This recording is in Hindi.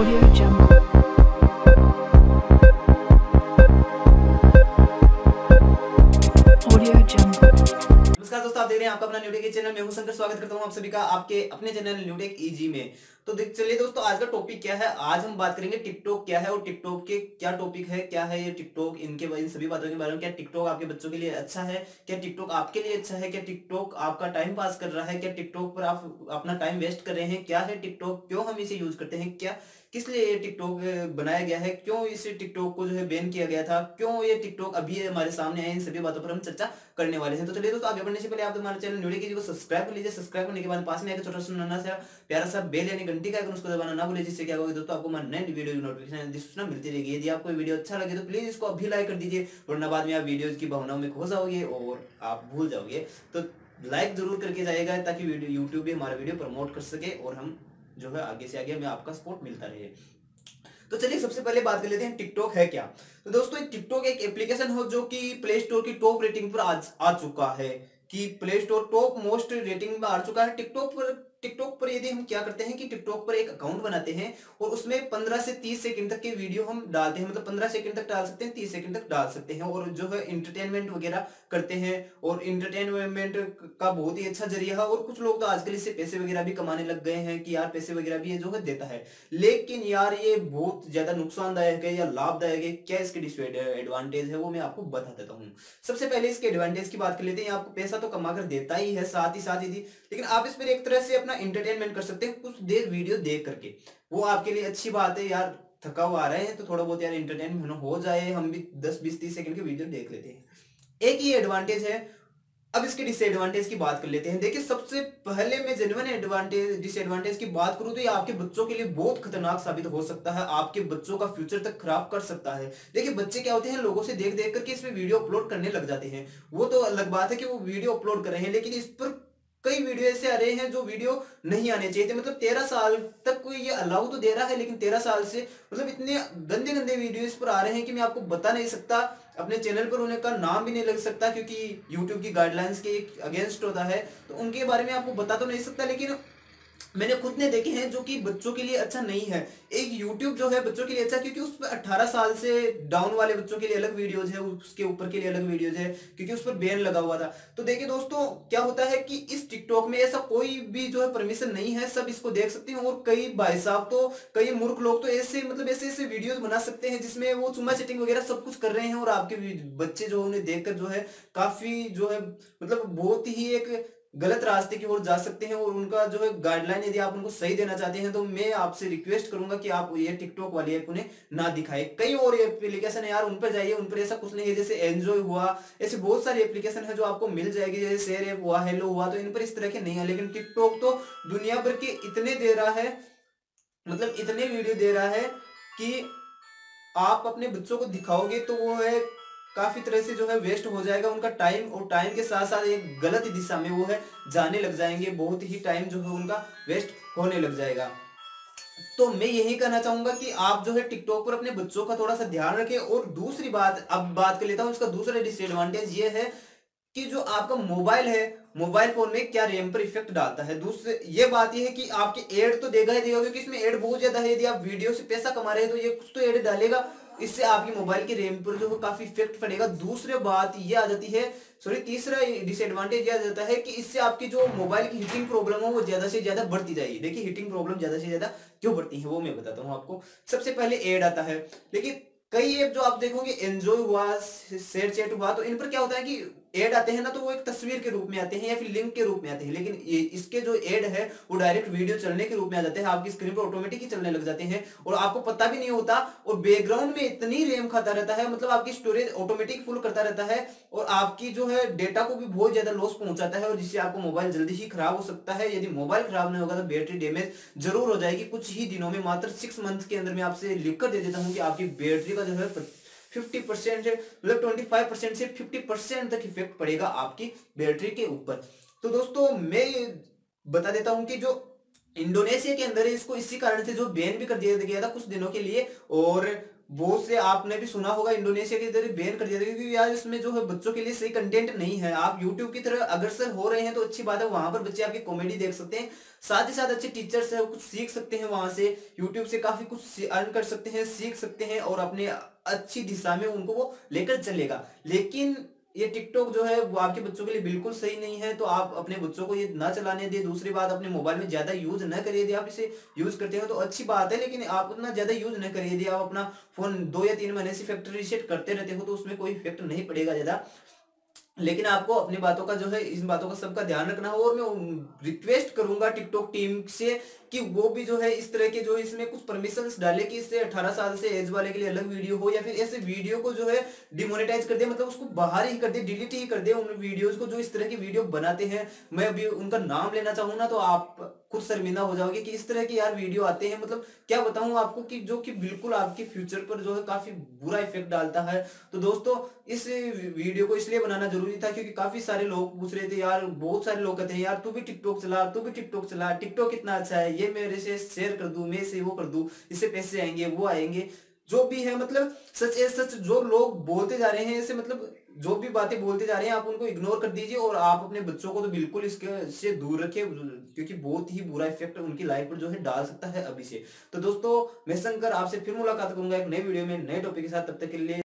नमस्कार दोस्तों, आप देख रहे हैं आपका अपना न्यूडेक चैनल में हूँ। शंकर स्वागत करता हूँ आप सभी का आपके अपने चैनल न्यूटेक ईजी में। तो देख, चलिए दोस्तों, आज का टॉपिक क्या है? आज हम बात करेंगे टिकटॉक क्या है और टिकटॉक के क्या टॉपिक है, क्या है ये टिकटॉक इनके इन सभी बातों के बारे में, क्या टिकटॉक आपके बच्चों के लिए अच्छा है? क्या टिकटॉक आपके लिए अच्छा है? क्या टिकटॉक आपका टाइम पास कर रहा है? क्या टिकटॉक पर आप अपना टाइम वेस्ट कर रहे हैं? क्या है टिकटॉक क्यों हम इसे यूज़ करते हैं? क्या, किस लिए ये टिकटॉक बनाया गया है? क्यों इस टिकटॉक को जो है बैन किया गया था? क्यों ये टिकटॉक अभी हमारे सामने आए इन सभी बातों पर हम चर्चा करने वाले हैं। तो चलिए दोस्तों, आगे बढ़ने से पहले आप हमारे चैनल न्यूडे कीजिए सब्सक्राइब कर लीजिए। सब्सक्राइब करने के बाद पास में एक छोटा सा सा प्यारा सा बेल यानी घंटी का उसको दबाना ना भूलिए जिससे क्या होगा? दोस्तों, आपको हमारे नए वीडियो की नोटिफिकेशन सूचना मिलती रहेगी। यदि आपको वीडियो अच्छा लगे तो प्लीज़ इसको अभी लाइक कर दीजिए, वरना बाद में आप वीडियोज़ की भावनाओं में खो जाओगे और आप भूल जाओगे। तो लाइक ज़रूर करके जाएगा ताकि वीडियो यूट्यूब भी हमारा वीडियो प्रमोट कर सके और हम जो है आगे से आगे हमें आपका सपोर्ट मिलता रहे। तो चलिए, सबसे पहले बात कर लेते हैं टिकटॉक है क्या? तो दोस्तों टिकटॉक एक एप्लीकेशन हो जो कि प्ले स्टोर की टॉप रेटिंग पर आज आ चुका है, कि Play Store top most rating में आ चुका है। टिकटॉक पर टिकटॉक पर यदि हम क्या करते हैं कि टिकटॉक पर एक अकाउंट बनाते हैं और उसमें 15 से 30 सेकंड तक के वीडियो हम डालते हैं मतलब 15 सेकंड तक डाल सकते हैं 30 सेकंड तक डाल सकते हैं और जो है इंटरटेनमेंट वगैरह करते हैं और इंटरटेनमेंट का बहुत ही अच्छा ज़रिया है और कुछ लोग तो आजकल इससे पैसे वगैरह भी कमाने लग गए हैं कि यार पैसे वगैरह भी ये जो है देता है। लेकिन यार ये बहुत ज़्यादा नुकसानदायक है या लाभदायक है, क्या इसके एडवांटेज है वो मैं आपको बता देता हूँ। सबसे पहले इसके एडवांटेज की बात कर लेते हैं आपको पैसा तो कमा कर देता ही है साथ ही साथ यदि लेकिन आप इस पर एक तरह से अपना इंटरटेनमेंट कर सकते हैं कुछ देर वीडियो देख करके। वो आपके लिए अच्छी बात है यार, थका हुआ आ रहे हैं तो थोड़ा बहुत यार इंटरटेनमेंट हो जाए, हम भी दस बीस, तीस सेकंड की वीडियो देख लेते हैं। एक ही एडवांटेज है, अब इसके डिसएडवांटेज की बात कर लेते हैं। देखिए, सबसे पहले मैं जेन्युइन एडवांटेज डिसएडवांटेज की बात करूँ तो ये आपके बच्चों के लिए बहुत खतरनाक साबित हो सकता है, आपके बच्चों का फ्यूचर तक खराब कर सकता है। देखिए, बच्चे क्या होते हैं, लोगों से देख देख करके इसमें वीडियो अपलोड करने लग जाते हैं। वो तो अलग बात है कि वो वीडियो अपलोड कर रहे हैं, लेकिन इस पर वीडियो ऐसे आ रहे हैं जो वीडियो नहीं आने चाहिए थे। मतलब तेरह साल तक कोई ये अलाउ तो दे रहा है, लेकिन तेरह साल से मतलब इतने गंदे गंदे वीडियो पर आ रहे हैं कि मैं आपको बता नहीं सकता, अपने चैनल पर होने का नाम भी नहीं लग सकता, क्योंकि यूट्यूब की गाइडलाइंस के अगेंस्ट होता है तो उनके बारे में आपको बता तो नहीं सकता, लेकिन मैंने खुद ने देखे हैं जो कि बच्चों के लिए अच्छा नहीं है। एक YouTube जो है बच्चों के लिए अच्छा क्योंकि उस पर 18 साल से डाउन वाले बच्चों के लिए अलग वीडियोज़ है, उसके ऊपर के लिए अलग वीडियोज़ है, क्योंकि उस पर बैन लगा हुआ था। तो देखिए दोस्तों, क्या होता है कि इस टिकटॉक में ऐसा कोई भी जो है परमिशन नहीं है, सब इसको देख सकते हैं और कई भाई साहब तो कई मूर्ख लोग तो ऐसे मतलब ऐसे ऐसे वीडियोज़ बना सकते हैं जिसमें वो चुम्मा चिटिंग वगैरह सब कुछ कर रहे हैं और आपके बच्चे जो उन्हें देखकर जो है काफ़ी जो है मतलब बहुत ही एक गलत रास्ते की ओर जा सकते हैं और उनका जो है गाइडलाइन यदि आप उनको सही देना चाहते हैं तो मैं आपसे रिक्वेस्ट करूँगा कि आप ये टिकटॉक वाली ऐप उन्हें ना दिखाए। कई और एप्लीकेशन है यार, उन पर जाइए, उन पर ऐसा कुछ नहीं है, जैसे एंजॉय हुआ, ऐसे बहुत सारी एप्लीकेशन है जो आपको मिल जाएगी, जैसे शेयर ऐप हुआ हेलो हुआ तो इन पर इस तरह के नहीं है, लेकिन टिकटॉक तो दुनिया भर के इतने दे रहा है मतलब इतने वीडियो दे रहा है कि आप अपने बच्चों को दिखाओगे तो वो है काफ़ी तरह से जो है वेस्ट हो जाएगा, उनका टाइम और टाइम के साथ साथ एक गलत दिशा में वो है, जाने लग जाएँगे, बहुत ही टाइम जो है उनका वेस्ट होने लग जाएगा। तो मैं यही कहना चाहूँगा कि आप जो है टिकटॉक पर अपने बच्चों का थोड़ा सा ध्यान रखें और दूसरी बात, अब बात कर लेता हूँ, इसका दूसरा डिसएडवांटेज ये है कि जो आपका मोबाइल है मोबाइल फ़ोन में क्या रैम पर इफ़ेक्ट डालता है? दूसरे, ये बात यह है कि आपके एड तो देगा ही देगा, क्योंकि इसमें एड बहुत ज़्यादा है। यदि आप वीडियो से पैसा कमा रहे हैं तो ये कुछ तो एड डालेगा इससे आपकी मोबाइल की रैम पर जो काफ़ी इफ़ेक्ट पड़ेगा। दूसरी बात ये आ जाती है सॉरी तीसरा डिसएडवांटेज यह आ जाता है कि इससे आपकी जो मोबाइल की हीटिंग प्रॉब्लम है, वो ज़्यादा से ज़्यादा बढ़ती जाएगी। देखिए हीटिंग प्रॉब्लम ज़्यादा से ज़्यादा क्यों बढ़ती है, वो मैं बताता हूँ आपको। सबसे पहले एड आता है। लेकिन कई ऐप जो आप देखोगे एंजॉय हुआ शेयर चैट हुआ तो इन पर क्या होता है कि एड आते हैं ना तो वो एक तस्वीर के रूप में आते हैं या फिर लिंक के रूप में आते हैं। लेकिन इसके जो एड है, वो डायरेक्ट वीडियो चलने के रूप में आ जाते हैं। आपकी स्क्रीन पर ऑटोमेटिक ही चलने लग जाते हैं। और आपको पता भी नहीं होता, और बैकग्राउंड में इतनी रेम खाता रहता है मतलब आपकी स्टोरेज ऑटोमेटिक फुल करता रहता है, और आपकी जो है डेटा को भी बहुत ज़्यादा लॉस पहुंचाता है, और जिससे आपको मोबाइल जल्दी ही खराब हो सकता है। यदि मोबाइल खराब नहीं होगा तो बैटरी डैमेज ज़रूर हो जाएगी। कुछ ही दिनों में, मात्र सिक्स मंथ के अंदर मैं आपसे लिख कर दे देता हूँ कि आपकी बैटरी का जो है फिफ्टी परसेंट से मतलब ट्वेंटी फाइव परसेंट से फिफ्टी परसेंट तक इफ़ेक्ट पड़ेगा आपकी बैटरी के ऊपर। तो दोस्तों, मैं बता देता हूँ कि जो इंडोनेशिया के अंदर इसको इसी कारण से जो बैन भी कर दिया गया था कुछ दिनों के लिए, और बहुत से आपने भी सुना होगा इंडोनेशिया की तरह बैन कर दिया था, क्योंकि यार इसमें जो है बच्चों के लिए सही कंटेंट नहीं है। आप यूट्यूब की तरह अग्रसर हो रहे हैं तो अच्छी बात है, वहाँ पर बच्चे आपकी कॉमेडी देख सकते हैं। साथ ही साथ अच्छे टीचर्स है, कुछ सीख सकते हैं वहाँ से यूट्यूब से काफ़ी कुछ अर्न कर सकते हैं, सीख सकते हैं, और अपने अच्छी दिशा में उनको वो लेकर चलेगा। लेकिन ये टिकटॉक जो है, वो आपके बच्चों के लिए बिल्कुल सही नहीं है तो आप अपने बच्चों को ये ना चलाने दे। दूसरी बात, अपने मोबाइल में ज़्यादा यूज़ न करिए आप इसे यूज़ करते हो तो अच्छी बात है, लेकिन आप उतना ज़्यादा यूज़ न करिए आप अपना फ़ोन दो या तीन महीने से फैक्ट्री रिसेट करते रहते हो तो उसमें कोई इफ़ेक्ट नहीं पड़ेगा ज़्यादा। लेकिन आपको अपनी बातों का जो है, इन बातों का सबका ध्यान रखना हो और मैं रिक्वेस्ट करूँगा टिकटॉक टीम से कि वो भी जो है, इस तरह के जो है, इसमें कुछ परमिशन डाले कि इससे 18 साल से एज वाले के लिए अलग वीडियो हो या फिर ऐसे वीडियो को जो है डिमोनेटाइज कर दे मतलब उसको बाहर ही कर दे डिलीट ही कर दे उन वीडियोज़ को जो इस तरह की वीडियो बनाते हैं। मैं अभी उनका नाम लेना चाहूँगा ना तो आप खुद शर्मिंदा हो जाओगे कि इस तरह की यार वीडियो आते हैं। मतलब क्या बताऊँ आपको कि जो कि बिल्कुल आपके फ्यूचर पर जो है काफ़ी बुरा इफ़ेक्ट डालता है। तो दोस्तों, इस वीडियो को इसलिए बनाना ज़रूरी था क्योंकि काफ़ी सारे लोग पूछ रहे थे, यार, बहुत सारे लोग कहते हैं, यार, तू भी टिकटॉक चला, तू भी टिकटॉक चला टिकटॉक कितना अच्छा है, ये मेरे से शेयर कर दू, मैं से वो कर दू, इससे पैसे आएँगे, वो आएँगे। जो भी है मतलब सच ए सच जो लोग बोलते जा रहे हैं, ऐसे मतलब जो भी बातें बोलते जा रहे हैं, आप उनको इग्नोर कर दीजिए और आप अपने बच्चों को तो बिल्कुल इसके से दूर रखिए, क्योंकि बहुत ही बुरा इफ़ेक्ट उनकी लाइफ पर जो है डाल सकता है अभी से। तो दोस्तों, मैं शंकर आपसे फिर मुलाकात करूँगा एक नए वीडियो में, नए टॉपिक के साथ, तब तक के लिए